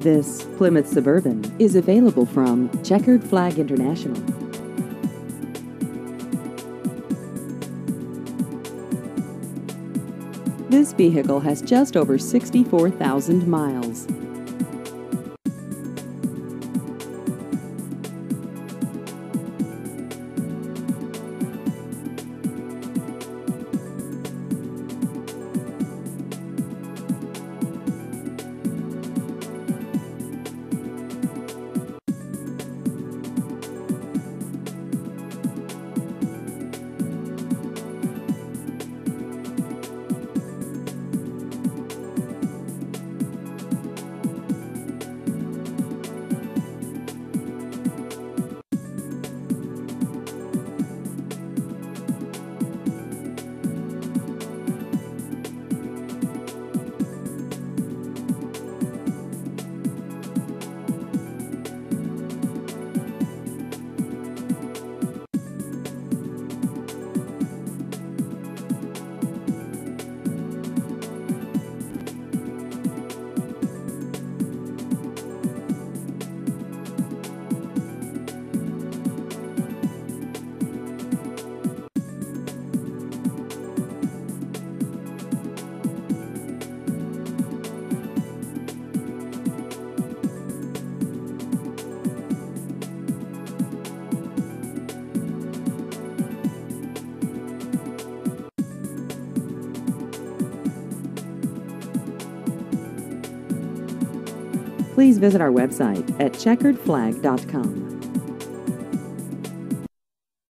This Plymouth Suburban is available from Chequered Flag International. This vehicle has just over 64,000 miles. Please visit our website at chequeredflag.com.